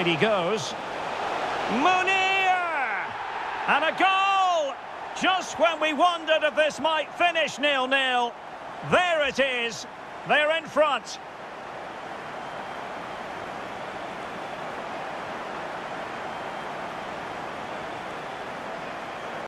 he goes. Munir! And a goal! Just when we wondered if this might finish nil-nil. There it is. They're in front.